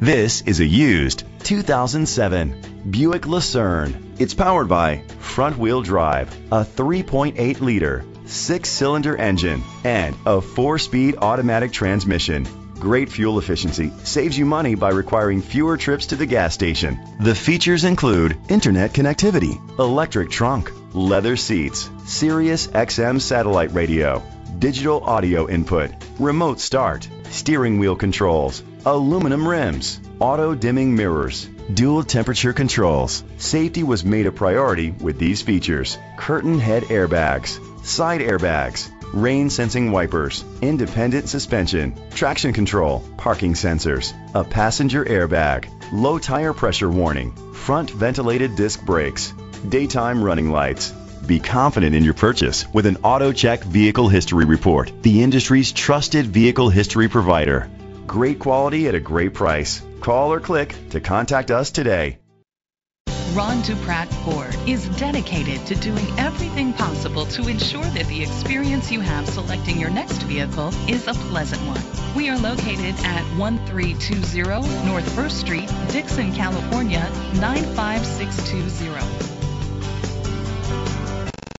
This is a used 2007 Buick Lucerne. It's powered by front wheel drive, a 3.8 liter six cylinder engine, and a four speed automatic transmission. Great fuel efficiency saves you money by requiring fewer trips to the gas station. The features include internet connectivity, electric trunk, leather seats, Sirius XM satellite radio, digital audio input, remote start, steering wheel controls, aluminum rims, auto dimming mirrors, dual temperature controls. Safety was made a priority with these features. Curtain head airbags, side airbags, rain sensing wipers, independent suspension, traction control, parking sensors, a passenger airbag, low tire pressure warning, front ventilated disc brakes, daytime running lights. Be confident in your purchase with an AutoCheck Vehicle History Report, the industry's trusted vehicle history provider. Great quality at a great price. Call or click to contact us today. Ron DuPratt Ford is dedicated to doing everything possible to ensure that the experience you have selecting your next vehicle is a pleasant one. We are located at 1320 North 1st Street, Dixon, California 95620.